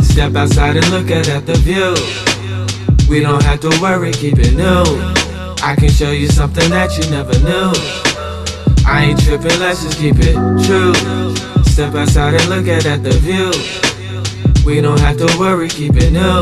Step outside and look at, the view. We don't have to worry, keep it new. I can show you something that you never knew. I ain't tripping, let's just keep it true. Step outside and look at, at the view. We don't have to worry, keep it new.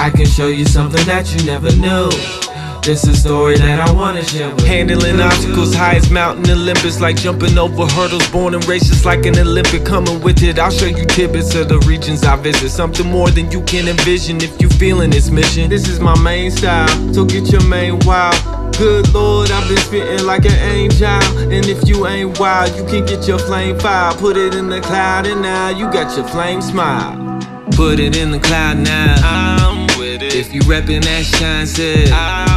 I can show you something that you never knew. This is a story that I wanna share with Handling you. obstacles, highest mountain Olympus, like jumping over hurdles. Born and raised just like an Olympic. Coming with it, I'll show you tidbits of the regions I visit. Something more than you can envision if you feeling this mission. This is my main style, so get your main wild. Good lord, I've been spitting like an angel. And if you ain't wild, you can get your flame fire. Put it in the cloud, and now you got your flame smile. Put it in the cloud now. I'm with it. If you reppin' that shine said,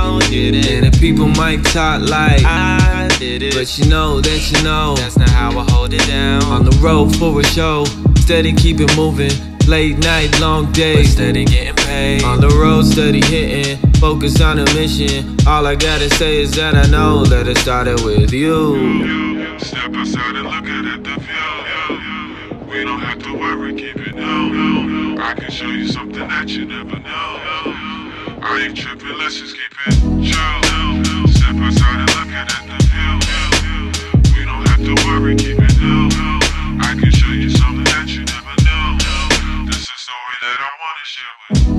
I'll get it. And the people might talk like, I did it. But you know that you know, that's not how I hold it down. On the road for a show, steady keep it moving. Late night, long days, but steady getting paid. On the road, steady hitting, focus on the mission. All I gotta say is that I know that it started with you. Step outside and look at the view. We don't have to worry, keep it new. I can show you something that you never know. Ain't tripping, let's just keep it chill. Step outside and look at the view. We don't have to worry, keep it. I can show you something that you never know. This is that I wanna share with you.